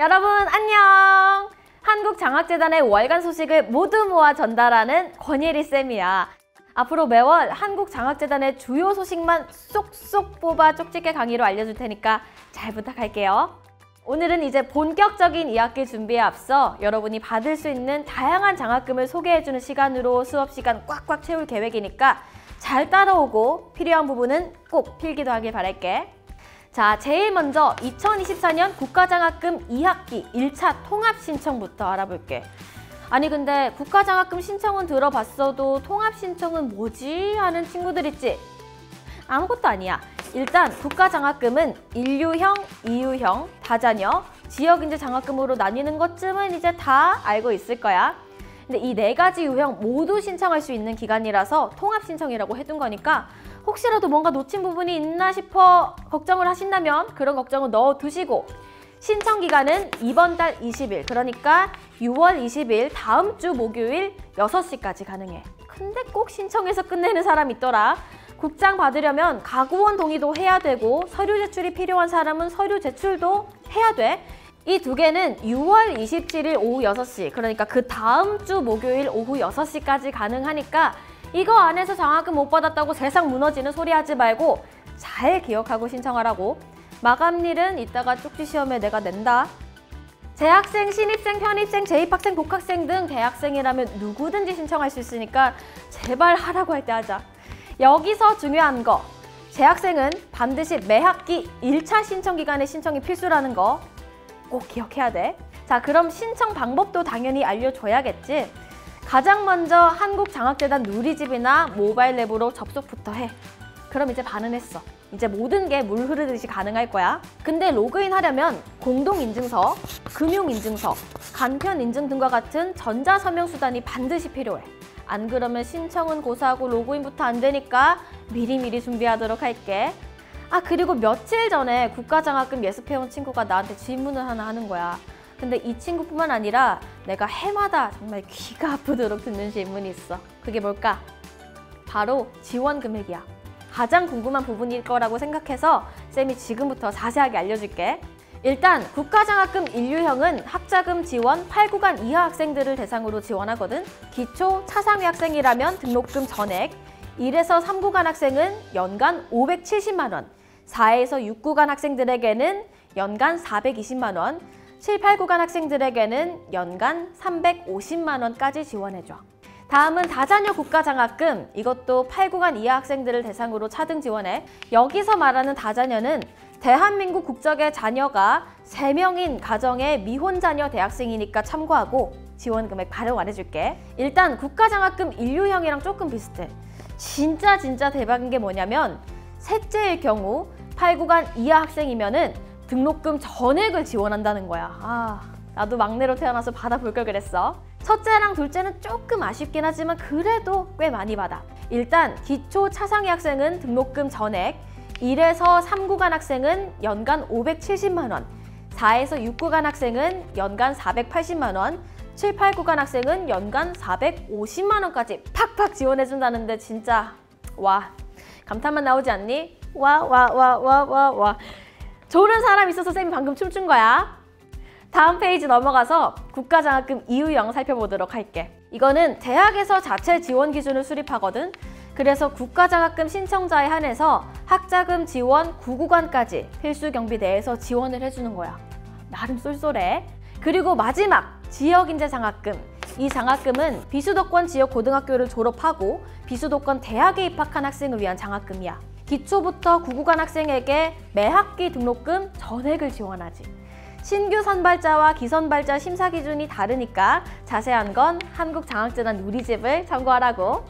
여러분 안녕! 한국장학재단의 월간 소식을 모두 모아 전달하는 권예리 쌤이야. 앞으로 매월 한국장학재단의 주요 소식만 쏙쏙 뽑아 쪽집게 강의로 알려줄 테니까 잘 부탁할게요. 오늘은 이제 본격적인 2학기 준비에 앞서 여러분이 받을 수 있는 다양한 장학금을 소개해주는 시간으로 수업 시간 꽉꽉 채울 계획이니까 잘 따라오고 필요한 부분은 꼭 필기도 하길 바랄게. 자, 제일 먼저 2024년 국가장학금 2학기 1차 통합 신청부터 알아볼게. 아니 근데 국가장학금 신청은 들어봤어도 통합 신청은 뭐지? 하는 친구들 있지? 아무것도 아니야. 일단 국가장학금은 인류형, 이유형, 다자녀, 지역인재 장학금으로 나뉘는 것쯤은 이제 다 알고 있을 거야. 근데 이 네 가지 유형 모두 신청할 수 있는 기간이라서 통합 신청이라고 해둔 거니까 혹시라도 뭔가 놓친 부분이 있나 싶어 걱정을 하신다면 그런 걱정을 넣어두시고 신청 기간은 이번 달 20일 그러니까 6월 20일 다음 주 목요일 6시까지 가능해. 근데 꼭 신청해서 끝내는 사람 있더라. 국장 받으려면 가구원 동의도 해야 되고 서류 제출이 필요한 사람은 서류 제출도 해야 돼. 이두 개는 6월 27일 오후 6시 그러니까 그 다음 주 목요일 오후 6시까지 가능하니까 이거 안에서 장학금 못 받았다고 세상 무너지는 소리 하지 말고 잘 기억하고 신청하라고. 마감일은 이따가 쪽지 시험에 내가 낸다. 재학생, 신입생, 편입생, 재입학생, 복학생 등 대학생이라면 누구든지 신청할 수 있으니까 제발 하라고 할 때 하자. 여기서 중요한 거. 재학생은 반드시 매 학기 1차 신청 기간에 신청이 필수라는 거. 꼭 기억해야 돼. 자, 그럼 신청 방법도 당연히 알려줘야겠지. 가장 먼저 한국장학재단 누리집이나 모바일 앱으로 접속부터 해. 그럼 이제 반은 했어. 이제 모든 게 물 흐르듯이 가능할 거야. 근데 로그인 하려면 공동인증서, 금융인증서, 간편인증 등과 같은 전자서명수단이 반드시 필요해. 안 그러면 신청은 고사하고 로그인부터 안 되니까 미리미리 준비하도록 할게. 아 그리고 며칠 전에 국가장학금 예습해온 친구가 나한테 질문을 하나 하는 거야. 근데 이 친구뿐만 아니라 내가 해마다 정말 귀가 아프도록 듣는 질문이 있어. 그게 뭘까? 바로 지원 금액이야. 가장 궁금한 부분일 거라고 생각해서 쌤이 지금부터 자세하게 알려줄게. 일단 국가장학금 인류형은 학자금 지원 8구간 이하 학생들을 대상으로 지원하거든. 기초 차상위 학생이라면 등록금 전액, 1에서 3구간 학생은 연간 570만 원, 4에서 6구간 학생들에게는 연간 420만 원, 7, 8구간 학생들에게는 연간 350만 원까지 지원해줘. 다음은 다자녀 국가장학금, 이것도 8구간 이하 학생들을 대상으로 차등 지원해. 여기서 말하는 다자녀는 대한민국 국적의 자녀가 3명인 가정의 미혼 자녀 대학생이니까 참고하고 지원 금액 바로 말해줄게. 일단 국가장학금 인류형이랑 조금 비슷해. 진짜 진짜 대박인 게 뭐냐면 셋째일 경우 8구간 이하 학생이면은 등록금 전액을 지원한다는 거야. 아, 나도 막내로 태어나서 받아볼 걸 그랬어. 첫째랑 둘째는 조금 아쉽긴 하지만 그래도 꽤 많이 받아. 일단 기초 차상위 학생은 등록금 전액, 1에서 3구간 학생은 연간 570만 원, 4에서 6구간 학생은 연간 480만 원, 7, 8구간 학생은 연간 450만 원까지 팍팍 지원해준다는데 진짜 와 감탄만 나오지 않니? 와 와 와 와 와와 좋은 사람 있어서 쌤이 방금 춤춘 거야. 다음 페이지 넘어가서 국가장학금 이유형 살펴보도록 할게. 이거는 대학에서 자체 지원 기준을 수립하거든. 그래서 국가장학금 신청자에 한해서 학자금 지원 9구간까지 필수 경비 내에서 지원을 해주는 거야. 나름 쏠쏠해. 그리고 마지막 지역인재 장학금. 이 장학금은 비수도권 지역 고등학교를 졸업하고 비수도권 대학에 입학한 학생을 위한 장학금이야. 기초부터 9구간 학생에게 매 학기 등록금 전액을 지원하지. 신규 선발자와 기선발자 심사 기준이 다르니까 자세한 건 한국장학재단 누리집을 참고하라고.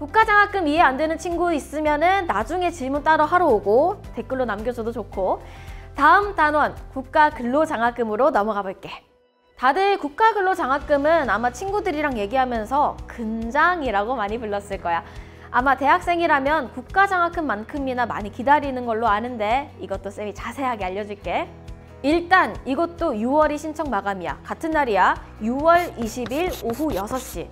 국가장학금 이해 안 되는 친구 있으면 나중에 질문 따로 하러 오고 댓글로 남겨줘도 좋고 다음 단원 국가근로장학금으로 넘어가 볼게. 다들 국가근로장학금은 아마 친구들이랑 얘기하면서 근장이라고 많이 불렀을 거야. 아마 대학생이라면 국가장학금만큼이나 많이 기다리는 걸로 아는데 이것도 쌤이 자세하게 알려줄게. 일단 이것도 6월이 신청 마감이야. 같은 날이야. 6월 20일 오후 6시.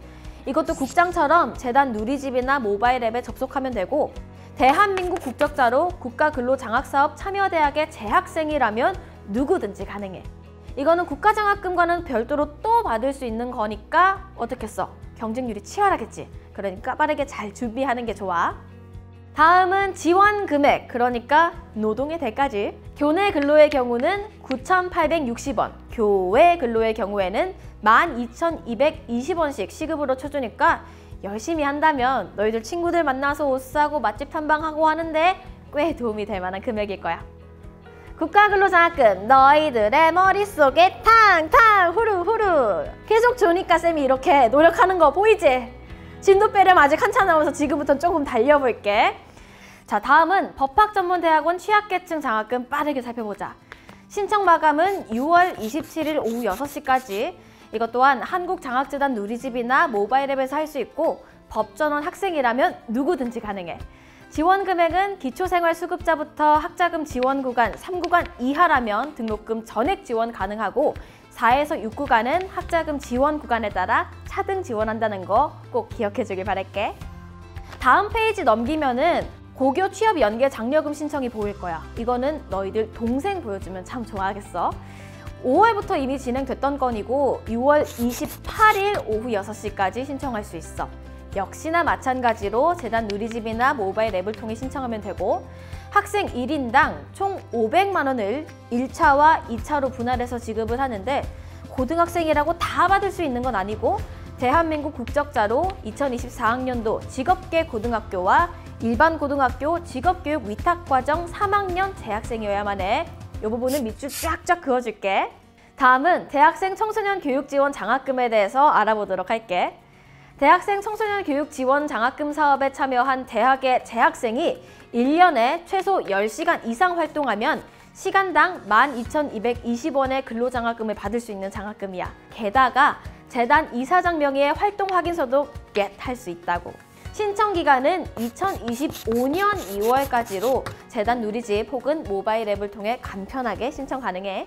이것도 국장처럼 재단 누리집이나 모바일 앱에 접속하면 되고 대한민국 국적자로 국가근로장학사업 참여대학의 재학생이라면 누구든지 가능해. 이거는 국가장학금과는 별도로 또 받을 수 있는 거니까 어떻겠어? 경쟁률이 치열하겠지. 그러니까 빠르게 잘 준비하는 게 좋아. 다음은 지원 금액, 그러니까 노동의 대가지. 교내 근로의 경우는 9,860원, 교외 근로의 경우에는 12,220원씩 시급으로 쳐주니까 열심히 한다면 너희들 친구들 만나서 옷 사고 맛집 탐방하고 하는데 꽤 도움이 될 만한 금액일 거야. 국가근로장학금 너희들의 머릿속에 탕탕 후루후루 계속 주니까 쌤이 이렇게 노력하는 거 보이지? 진도 빼려면 아직 한참 남아서 지금부터 조금 달려볼게. 자 다음은 법학전문대학원 취약계층 장학금 빠르게 살펴보자. 신청 마감은 6월 27일 오후 6시까지 이것 또한 한국장학재단 누리집이나 모바일 앱에서 할 수 있고 법전원 학생이라면 누구든지 가능해. 지원 금액은 기초생활수급자부터 학자금 지원 구간 3구간 이하라면 등록금 전액 지원 가능하고 4에서 6구간은 학자금 지원 구간에 따라 차등 지원한다는 거 꼭 기억해 주길 바랄게. 다음 페이지 넘기면은 고교 취업 연계 장려금 신청이 보일 거야. 이거는 너희들 동생 보여주면 참 좋아하겠어. 5월부터 이미 진행됐던 건이고 6월 28일 오후 6시까지 신청할 수 있어. 역시나 마찬가지로 재단 누리집이나 모바일 앱을 통해 신청하면 되고 학생 1인당 총 500만 원을 1차와 2차로 분할해서 지급을 하는데 고등학생이라고 다 받을 수 있는 건 아니고 대한민국 국적자로 2024학년도 직업계 고등학교와 일반 고등학교 직업교육 위탁과정 3학년 재학생이어야만 해. 이 부분은 밑줄 쫙쫙 그어줄게. 다음은 대학생 청소년 교육 지원 장학금에 대해서 알아보도록 할게. 대학생 청소년 교육 지원 장학금 사업에 참여한 대학의 재학생이 1년에 최소 10시간 이상 활동하면 시간당 12,220원의 근로장학금을 받을 수 있는 장학금이야. 게다가 재단 이사장 명의의 활동 확인서도 겟할 수 있다고. 신청 기간은 2025년 2월까지로 재단 누리집 혹은 모바일 앱을 통해 간편하게 신청 가능해.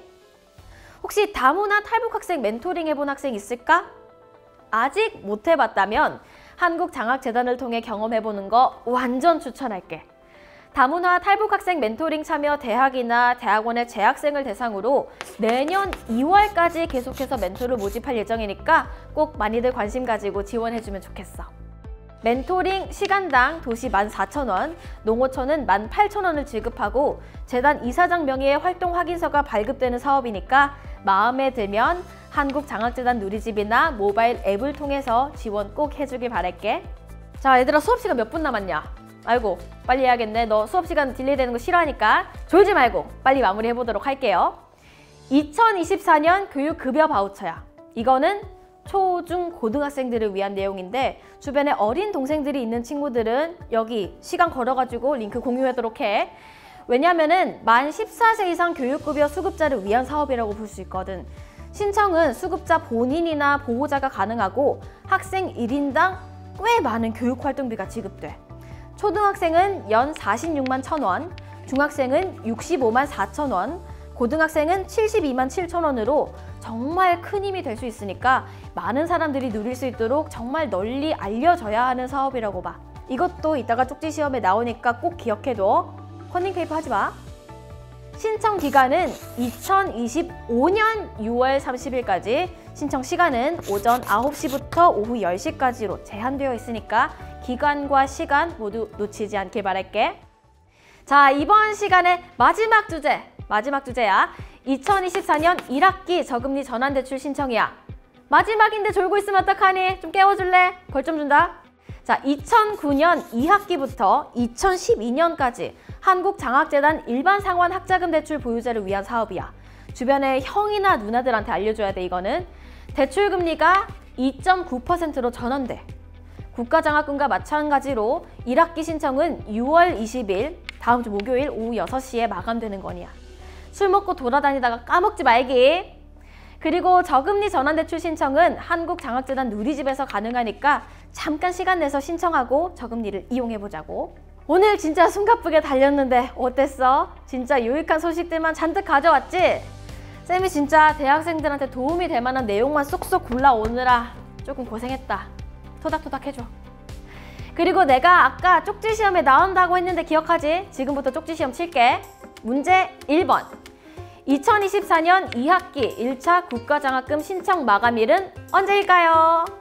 혹시 다문화 탈북 학생 멘토링 해본 학생 있을까? 아직 못 해봤다면 한국장학재단을 통해 경험해보는 거 완전 추천할게. 다문화 탈북 학생 멘토링 참여 대학이나 대학원의 재학생을 대상으로 내년 2월까지 계속해서 멘토를 모집할 예정이니까 꼭 많이들 관심 가지고 지원해주면 좋겠어. 멘토링 시간당 도시 14,000원, 농어촌은 18,000원을 지급하고 재단 이사장 명의의 활동 확인서가 발급되는 사업이니까 마음에 들면 한국장학재단 누리집이나 모바일 앱을 통해서 지원 꼭 해주길 바랄게. 자 얘들아 수업시간 몇 분 남았냐? 아이고 빨리 해야겠네. 너 수업시간 delay 되는 거 싫어하니까 졸지 말고 빨리 마무리해보도록 할게요. 2024년 교육급여 바우처야. 이거는 초, 중, 고등학생들을 위한 내용인데 주변에 어린 동생들이 있는 친구들은 여기 시간 걸어가지고 링크 공유하도록 해. 왜냐면은 만 14세 이상 교육급여 수급자를 위한 사업이라고 볼 수 있거든. 신청은 수급자 본인이나 보호자가 가능하고 학생 1인당 꽤 많은 교육활동비가 지급돼. 초등학생은 연 46만 1천원, 중학생은 65만 4천 원, 고등학생은 72만 7천 원으로 정말 큰 힘이 될 수 있으니까 많은 사람들이 누릴 수 있도록 정말 널리 알려져야 하는 사업이라고 봐. 이것도 이따가 쪽지 시험에 나오니까 꼭 기억해둬. 컨닝 페이퍼 하지 마. 신청 기간은 2025년 6월 30일까지 신청 시간은 오전 9시부터 오후 10시까지로 제한되어 있으니까 기간과 시간 모두 놓치지 않길 바랄게. 자, 이번 시간의 마지막 주제, 마지막 주제야. 2024년 1학기 저금리 전환대출 신청이야. 마지막인데 졸고 있으면 어떡하니? 좀 깨워줄래? 벌좀 준다. 자, 2009년 2학기부터 2012년까지 한국장학재단 일반 상환 학자금 대출 보유자를 위한 사업이야. 주변의 형이나 누나들한테 알려줘야 돼, 이거는. 대출 금리가 2.9%로 전환돼. 국가장학금과 마찬가지로 1학기 신청은 6월 20일, 다음 주 목요일 오후 6시에 마감되는 거니야. 술 먹고 돌아다니다가 까먹지 말기. 그리고 저금리 전환 대출 신청은 한국장학재단 누리집에서 가능하니까 잠깐 시간 내서 신청하고 저금리를 이용해보자고. 오늘 진짜 숨가쁘게 달렸는데 어땠어? 진짜 유익한 소식들만 잔뜩 가져왔지? 쌤이 진짜 대학생들한테 도움이 될 만한 내용만 쏙쏙 골라오느라 조금 고생했다. 토닥토닥 해줘. 그리고 내가 아까 쪽지 시험에 나온다고 했는데 기억하지? 지금부터 쪽지 시험 칠게. 문제 1번. 2024년 2학기 1차 국가장학금 신청 마감일은 언제일까요?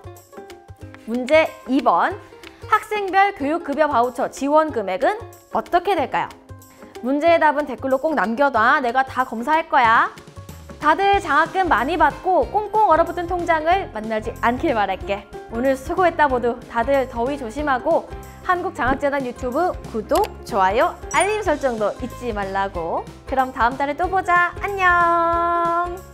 문제 2번. 학생별 교육급여 바우처 지원 금액은 어떻게 될까요? 문제의 답은 댓글로 꼭 남겨놔. 내가 다 검사할 거야. 다들 장학금 많이 받고 꽁꽁 얼어붙은 통장을 만나지 않길 바랄게. 오늘 수고했다 모두. 다들 더위 조심하고 한국장학재단 유튜브 구독, 좋아요, 알림 설정도 잊지 말라고. 그럼 다음 달에 또 보자. 안녕.